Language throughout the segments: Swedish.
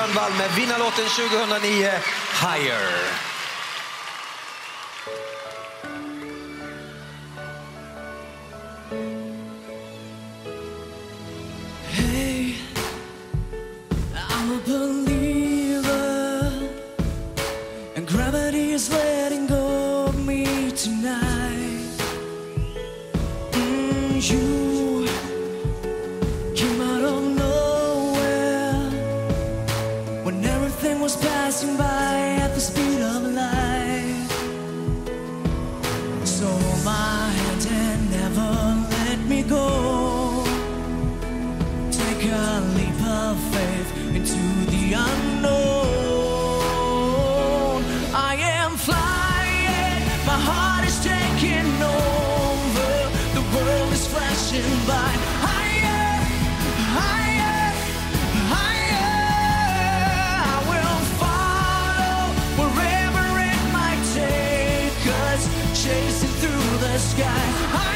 Grönvall med vinnarlåten 2009, Higher. Hey, I'm a believer, and gravity is letting go of me tonight. Mm, you My hand and never let me go. Take a leap of faith into the unknown. Chasing through the sky.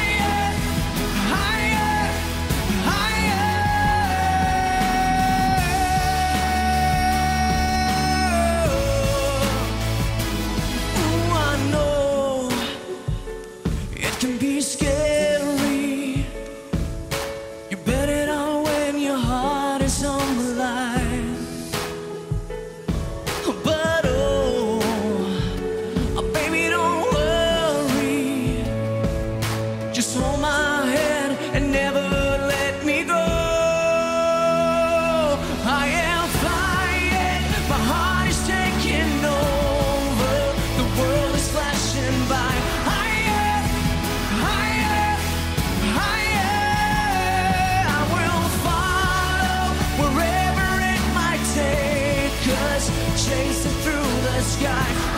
Sky.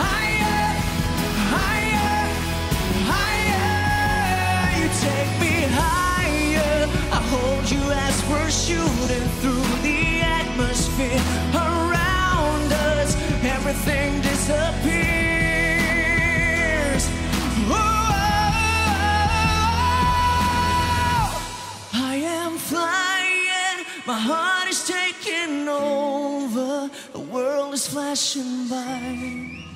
My heart is taking over. The world is flashing by.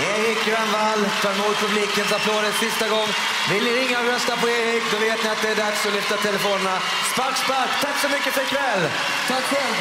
Erik Grönvall tar emot publikens applåder sista gång. Vill ni ringa och rösta på Erik, då vet ni att det är dags att lyfta telefonerna. Spark, spark! Tack så mycket för ikväll! Tack själv.